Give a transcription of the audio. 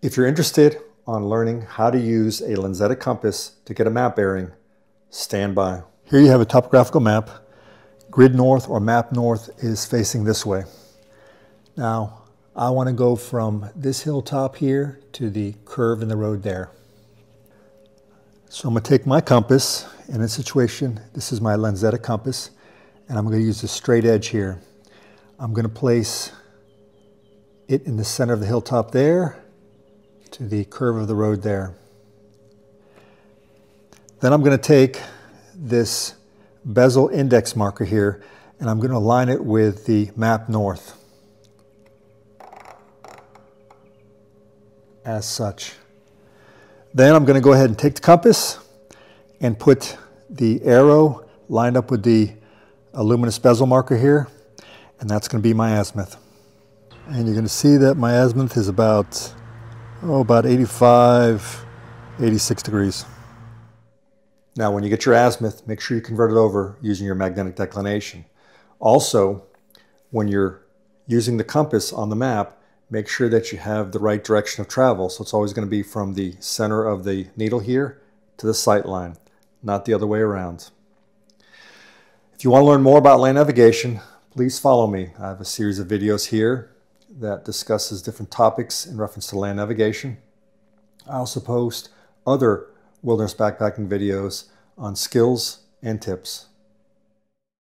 If you're interested on learning how to use a lensatic compass to get a map bearing, stand by. Here you have a topographical map. Grid north or map north is facing this way. Now, I want to go from this hilltop here to the curve in the road there. So I'm going to take my compass in a situation, this is my lensatic compass, and I'm going to use the straight edge here. I'm going to place it in the center of the hilltop there to the curve of the road there. Then I'm going to take this bezel index marker here and I'm going to align it with the map north as such. Then I'm going to go ahead and take the compass and put the arrow lined up with the luminous bezel marker here and that's going to be my azimuth. And you're going to see that my azimuth is about, oh, about 85, 86 degrees. Now, when you get your azimuth, make sure you convert it over using your magnetic declination. Also, when you're using the compass on the map, make sure that you have the right direction of travel. So it's always going to be from the center of the needle here to the sight line, not the other way around. If you want to learn more about land navigation, please follow me. I have a series of videos here that discusses different topics in reference to land navigation. I also post other wilderness backpacking videos on skills and tips.